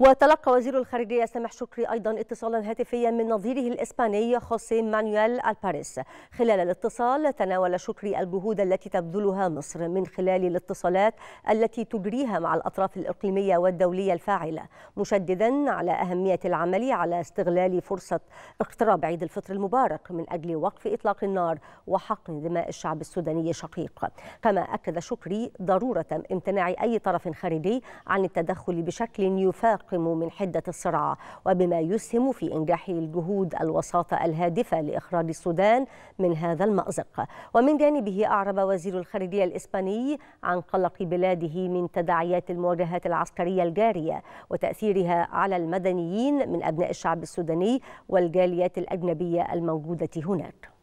وتلقى وزير الخارجية سامح شكري أيضا اتصالا هاتفيا من نظيره الإسباني خوسيه مانويل ألباريس. خلال الاتصال تناول شكري الجهود التي تبذلها مصر من خلال الاتصالات التي تجريها مع الأطراف الإقليمية والدولية الفاعلة مشددا على أهمية العمل على استغلال فرصة اقتراب عيد الفطر المبارك من أجل وقف إطلاق النار وحقن دماء الشعب السوداني شقيق. كما أكد شكري ضرورة امتناع أي طرف خارجي عن التدخل بشكل يفاقم من حدة الصراع وبما يسهم في إنجاح الجهود الوساطة الهادفة لإخراج السودان من هذا المأزق. ومن جانبه أعرب وزير الخارجية الإسباني عن قلق بلاده من تداعيات المواجهات العسكرية الجارية وتأثيرها على المدنيين من أبناء الشعب السوداني والجاليات الأجنبية الموجودة هناك.